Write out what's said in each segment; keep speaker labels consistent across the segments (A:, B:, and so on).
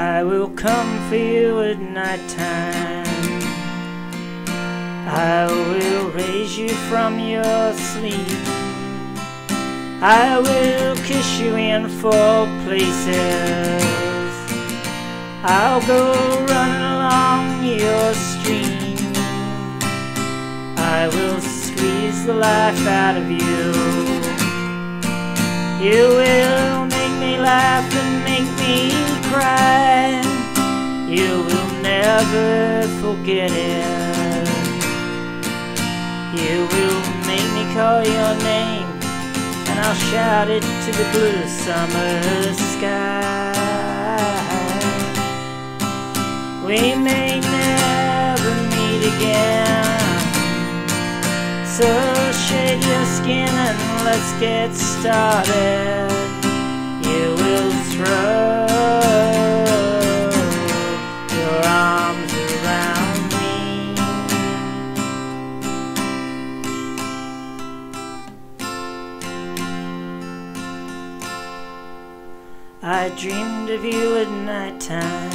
A: I will come for you at night time. I will raise you from your sleep. I will kiss you in four places. I'll go running along your stream. I will squeeze the life out of you. You will make me laugh and make me cry. Never forget it. You will make me call your name, and I'll shout it to the blue summer sky. We may never meet again. So shade your skin and let's get started. You will throw I dreamed of you at night time,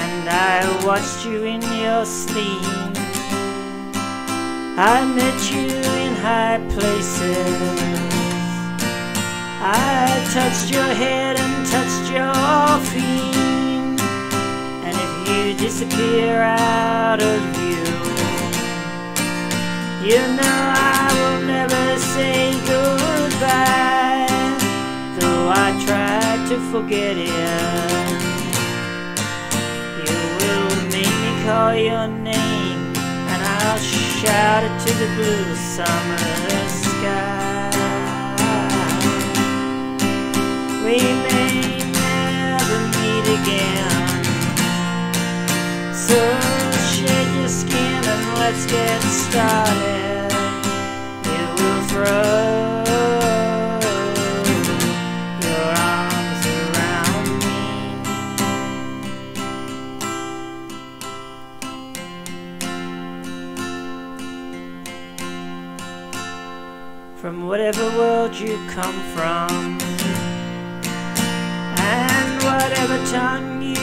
A: and I watched you in your sleep. I met you in high places. I touched your head and touched your feet. And if you disappear out of view, you know to forget it, you will make me call your name and I'll shout it to the blue summer sky. We may never meet again, so shed your skin and let's get started. You will throw from whatever world you come from, and whatever tongue you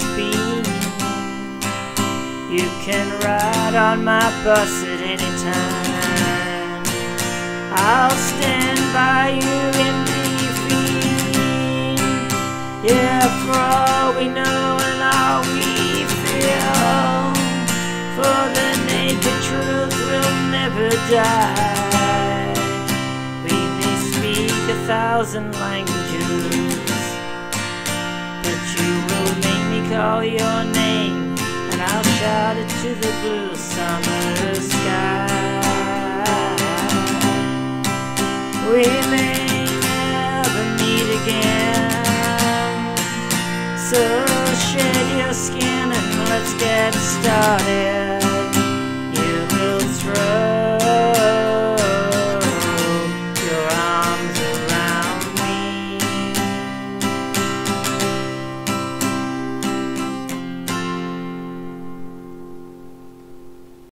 A: speak. You can ride on my bus at any time. Thousand languages, but you will make me call your name, and I'll shout it to the blue summer sky. We may never meet again, so shed your skin and let's get started.